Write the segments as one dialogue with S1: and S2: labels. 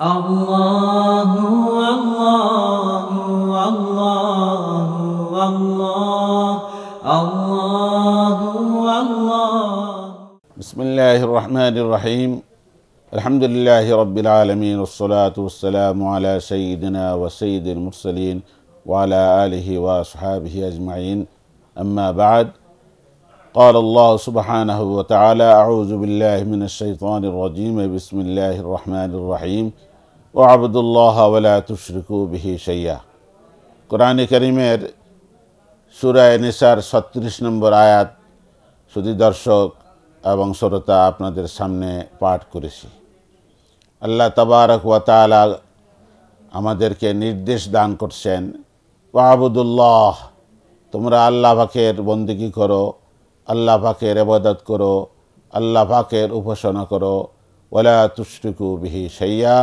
S1: الله الله الله الله الله الله
S2: بسم الله الرحمن الرحيم الحمد لله رب العالمين والصلاة والسلام على سيدنا وسيد المرسلين وعلى آله وأصحابه أجمعين أما بعد قال الله سبحانه وتعالى أعوذ بالله من الشيطان الرجيم بسم الله الرحمن الرحيم ও Abdullah OLA তুশরিকু বিহি সৈয়া কোরআন করিমের সুরায় নিসার ছত্রিশ নম্বর আয়াত শুধু দর্শক এবং শ্রোতা আপনাদের সামনে পাঠ করেছি। আল্লাহ তবারক ওয়াতালা আমাদেরকে নির্দেশ দান করছেন, ওয়াবুদুল্লাহ, তোমরা আল্লাহ পাকের বন্দিগি করো, আল্লাহ পাকের এবাদত করো, আল্লাহ পাকের উপাসনা করো ওলা তুষ্টিকু বিহি সৈয়া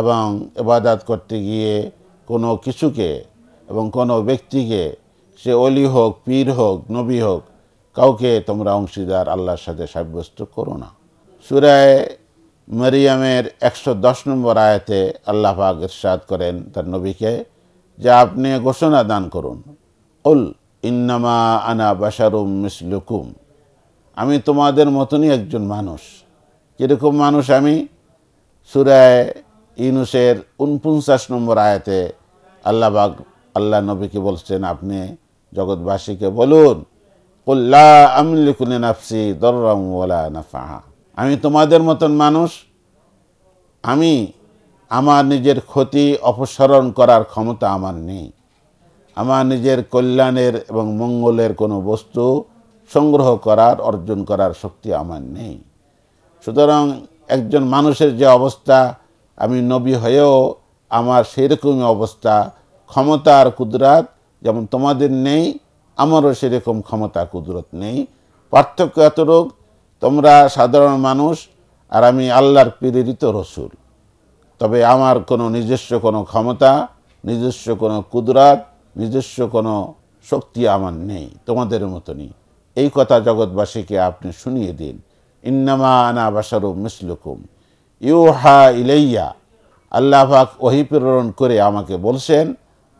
S2: এবং এবাদাত করতে গিয়ে কোনো কিছুকে এবং কোনো ব্যক্তিকে, সে অলি হোক, পীর হোক, নবী হোক, কাউকে তোমরা অংশীদার আল্লাহর সাথে সাব্যস্ত করো না। সুরায় মারিয়ামের একশো দশ নম্বর আয়াতে আল্লাহ পাক ইরশাদ করেন তার নবীকে যে আপনি ঘোষণা দান করুন। উল ইন্নামা আনা বাসারুম মিসলুকুম। আমি তোমাদের মতনই একজন মানুষ। কীরকম মানুষ আমি? সুরায় ইনুসের উনপঞ্চাশ নম্বর আয়াতে আল্লাহ বাগ আল্লাহ নবীকে বলছেন, আপনি জগৎবাসীকে বলুন কুল্লা আমলিকুনে নাফসি দর্রাম ওয়ালা নাফাহা আমি তোমাদের মতন মানুষ, আমি আমার নিজের ক্ষতি অপসারণ করার ক্ষমতা আমার নেই। আমার নিজের কল্যাণের এবং মঙ্গলের কোনো বস্তু সংগ্রহ করার, অর্জন করার শক্তি আমার নেই। সুতরাং একজন মানুষের যে অবস্থা আমি নবী হয়েও আমার সেরকমই অবস্থা, ক্ষমতা আর কুদরাত, যেমন তোমাদের নেই, আমারও সেরকম ক্ষমতা কুদরত নেই। পার্থক্য এত রোগ তোমরা সাধারণ মানুষ আর আমি আল্লাহর প্রেরিত রসুল। তবে আমার কোনো নিজস্ব কোনো ক্ষমতা, নিজস্ব কোনো কুদরাত, নিজস্ব কোনো শক্তি আমার নেই, তোমাদের মতনই। এই কথা জগৎবাসীকে আপনি শুনিয়ে দিন। ইন্নামা আনা বাসারু মিসলুকুম। ইউহা ইলাইয়া, আল্লাহ পাক ওহি প্রেরণ করে আমাকে বলছেন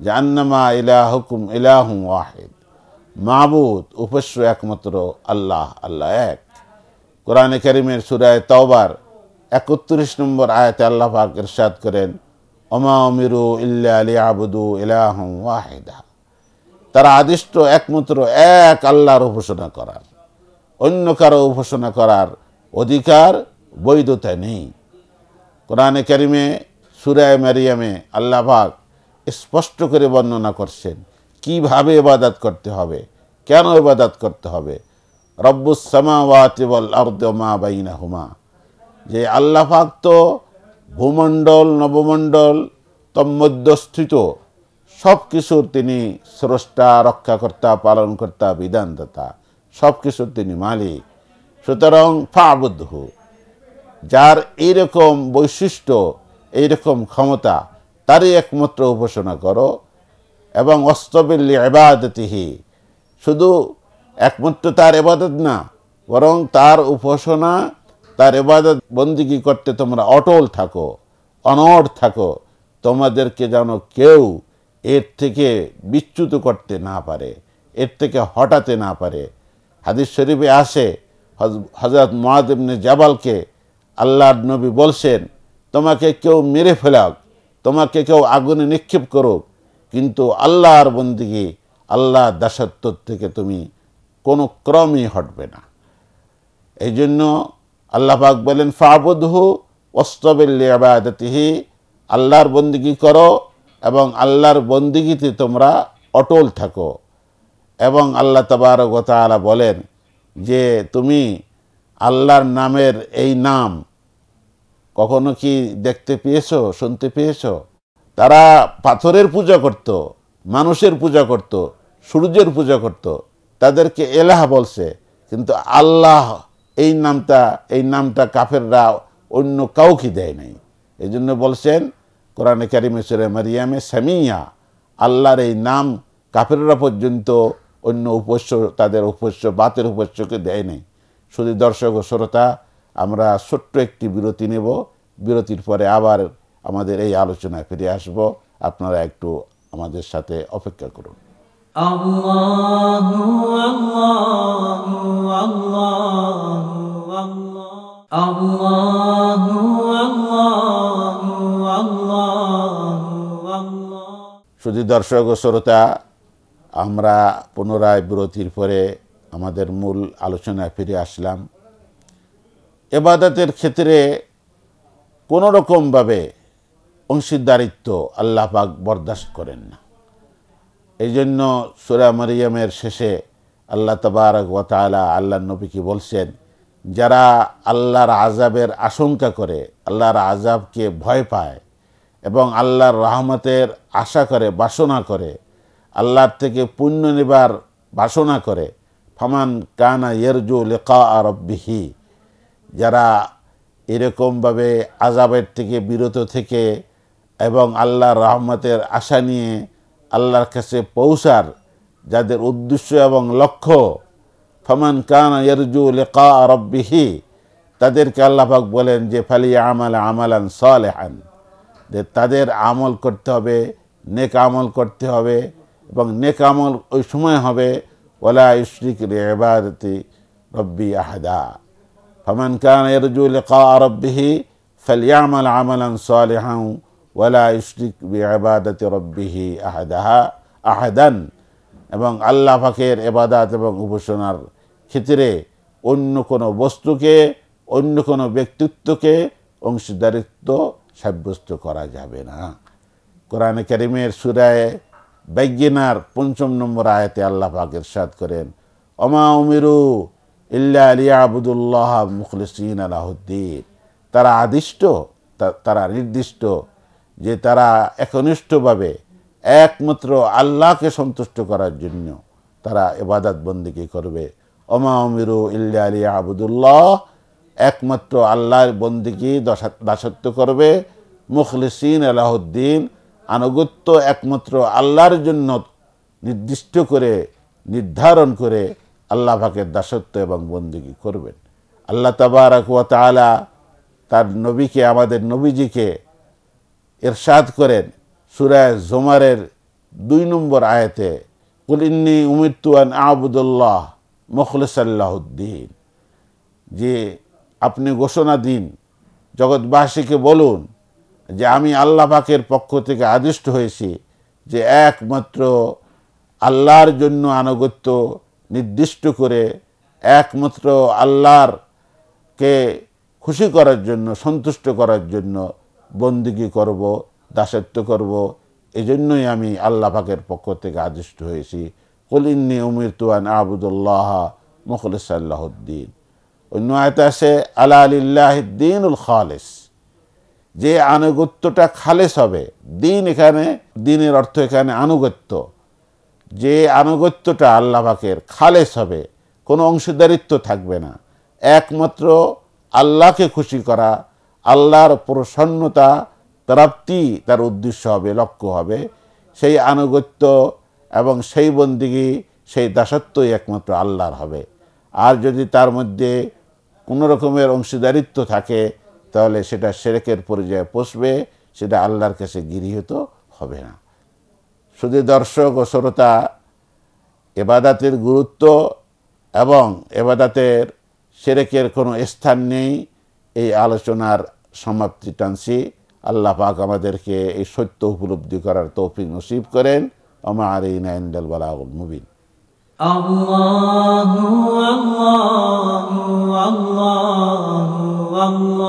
S2: যে, আন্নামা ইলাহুকুম ইলাহুম ওয়াহিদ। মাহবুদ উপস্য একমাত্র আল্লাহ আল্লাহ এক। কোরআনে করিমের সুরায় তওবার একত্রিশ নম্বর আয়াতে আল্লাহ পাক ইরশাদ করেন, ওমা অমিরু ইল্লা আলী আবুদু ইলাহম ওয়াহিদা। তারা আদিষ্ট একমাত্র এক আল্লাহর উপাসনা করার। অন্য কারও উপাসনা করার অধিকার বৈধতা নেই। কোরআনে কারিমে, সুরায় মারিয়ামে আল্লাহ পাক স্পষ্ট করে বর্ণনা করছেন, কীভাবে ইবাদত করতে হবে, কেন ইবাদত করতে হবে। রব্বুসামাওয়াতি ওয়াল আরদি মা বাইনাহুমা। যে আল্লাহ পাক তো ভূমণ্ডল, নবমণ্ডল তন্মধ্যস্থিত সব কিছুর তিনি স্রষ্টা, রক্ষাকর্তা, পালনকর্তা, বিধানদাতা সব কিছুর তিনি মালিক। সুতরাং ফাবুদ্ধ যার এইরকম বৈশিষ্ট্য, এইরকম ক্ষমতা, তারই একমাত্র উপাসনা করো। এবং অস্তবিল্লি এবাদতিহি শুধু একমাত্র তার এবাদত না, বরং তার উপাসনা, তার এবাদত বন্দিগি করতে তোমরা অটল থাকো, অনড় থাকো। তোমাদেরকে যেন কেউ এর থেকে বিচ্যুত করতে না পারে, এর থেকে হটাতে না পারে। হাদিস শরীফে আসে হজরত মহাদেবনে জাবালকে আল্লাহর নবী বলছেন, তোমাকে কেউ মেরে ফেলাক, তোমাকে কেউ আগুনে নিক্ষেপ করুক, কিন্তু আল্লাহর বন্দিগি আল্লাহ দাসত্ব থেকে তুমি কোনো ক্রমই হটবে না। এই জন্য আল্লাহ পাক বলেন, ফাবুদহু ওস্তবিল্লি আবাদতিহি আল্লাহর বন্দিগি করো এবং আল্লাহর বন্দিগিতে তোমরা অটল থাকো। এবং আল্লাহ তবারকতালা বলেন যে, তুমি আল্লাহর নামের এই নাম কখনো কি দেখতে পেয়েছ, শুনতে পেয়েছ? তারা পাথরের পূজা করত, মানুষের পূজা করত, সূর্যের পূজা করত, তাদেরকে এলাহ বলছে। কিন্তু আল্লাহ এই নামটা এই নামটা কাফেররা অন্য কাউকে দেয় নাই। এই জন্য বলছেন, কোরআনে কারিমেশ্বরে মারিয়ামে, সামিয়া, আল্লাহর এই নাম কাফেররা পর্যন্ত অন্য উপস্য, তাদের উপস্য, বাতের উপস্যকে দেয় নাই। শুধু দর্শক ও শ্রোতা আমরা ছোট্ট একটি বিরতি নেব। বিরতির পরে আবার আমাদের এই আলোচনায় ফিরে আসব। আপনারা একটু আমাদের সাথে অপেক্ষা করুন। শুধু দর্শক ও শ্রোতা আমরা পুনরায় বিরতির পরে আমাদের মূল আলোচনায় ফিরে আসলাম। এবাদতের ক্ষেত্রে কোনো রকমভাবে অংশীদারিত্ব আল্লাহ পাক বরদাস্ত করেন না। এই জন্য সুরা মারিয়ামের শেষে আল্লাহ তবারক ওয়া তাআলা আল্লাহ নবীকে বলছেন, যারা আল্লাহর আজাবের আশঙ্কা করে, আল্লাহর আজাবকে ভয় পায় এবং আল্লাহর রহমতের আশা করে, বাসনা করে, আল্লাহর থেকে পুণ্য নেবার বাসনা করে ফমান কানা ইয়রজু লেকা রব্বিহি, যারা এরকমভাবে আজাবের থেকে বিরত থেকে এবং আল্লাহর রহমতের আশা নিয়ে আল্লাহর কাছে পৌঁছার যাদের উদ্দেশ্য এবং লক্ষ্য, ফমান কান ইয়ারজু লেকা রব্বিহি, তাদেরকে আল্লাহাক বলেন যে ফালিয়া আমাল আমালান সালেহান, যে তাদের আমল করতে হবে, নেক আমল করতে হবে এবং নেক আমল ওই সময় হবে ওলা ইশরিক রেবাদতি রব্বি আহাদা فمن كان يرجو لقاء ربه فليعمل عملا صالحا ولا يشرك بعبادة ربه أحدها أحدا এবং আল্লাহ পাকের এবাদাত এবং উপাসনার ক্ষেত্রে অন্য কোনো বস্তুকে অন্য কোনো ব্যক্তিত্বকে অংশীদারিত্ব সাব্যস্ত করা যাবে না কোরআনে কারিমের সুরায় বাইগিনার পঞ্চম নম্বর আয়াতে আল্লাহ পাক ইরশাদ করেন অমা উমিরু ইল্লা আলিয়া আবুদুল্লাহ মুখলিসিন আলাহদ্দিন তারা আদিষ্ট তারা নির্দিষ্ট যে তারা একনিষ্ঠভাবে একমাত্র আল্লাহকে সন্তুষ্ট করার জন্য তারা এবাদাত বন্দিকে করবে। অমা অমিরু ইল্লা আলিয়া আবুদুল্লাহ একমাত্র আল্লাহর বন্দিকে দাসত্ব করবে, মুখলিসিন আলাহদ্দিন আনুগত্য একমাত্র আল্লাহর জন্য নির্দিষ্ট করে, নির্ধারণ করে আল্লাহ পাকের দাসত্ব এবং বন্দিগি করবেন। আল্লাহ তাবারাক ওয়া তাআলা তার নবীকে, আমাদের নবীজিকে এরশাদ করেন। সুরায় জোমারের দুই নম্বর আয়াতে কুলিন্নি উমিরতুয়ান আবুদুল্লাহ মুখলিসাল্লাহুদ্দিন যে আপনি ঘোষণা দিন, জগৎবাসীকে বলুন যে আমি আল্লাহ পাকের পক্ষ থেকে আদিষ্ট হয়েছি যে একমাত্র আল্লাহর জন্য আনুগত্য নির্দিষ্ট করে একমাত্র আল্লাহর কে খুশি করার জন্য, সন্তুষ্ট করার জন্য বন্দিগি করব, দাসত্ব করব, এজন্যই আমি আল্লাহ পাকের পক্ষ থেকে আদিষ্ট হয়েছি। কলিন্নি উমির তুয়ান আবুদুল্লাহ মুখলিসাল্লাহদ্দিন অন্য আয়তে আছে আলা আলিল্লাহিদ্দিন উল খালেস। যে আনুগত্যটা খালেস হবে, দিন এখানে, দিনের অর্থ এখানে আনুগত্য। যে আনুগত্যটা আল্লাহ পাকের খালেস হবে, কোনো অংশীদারিত্ব থাকবে না। একমাত্র আল্লাহকে খুশি করা, আল্লাহর প্রসন্নতা প্রাপ্তি তার উদ্দেশ্য হবে, লক্ষ্য হবে। সেই আনুগত্য এবং সেই বন্দিগি, সেই দাসত্বই একমাত্র আল্লাহর হবে। আর যদি তার মধ্যে কোনো রকমের অংশীদারিত্ব থাকে তাহলে সেটা সেরেকের পর্যায়ে পৌঁছবে সেটা আল্লাহর কাছে গৃহীত হবে না শুধু দর্শক ও শ্রোতা এবাদাতের গুরুত্ব এবং এবাদাতের সেরেকের কোনো স্থান নেই এই আলোচনার সমাপ্তি টানছি আল্লাহ পাক আমাদেরকে এই সত্য উপলব্ধি করার তৌফিক নসিব করেন আমা আর এই নাইন্দাল বালাগুল মুবিন
S1: الله الله الله الله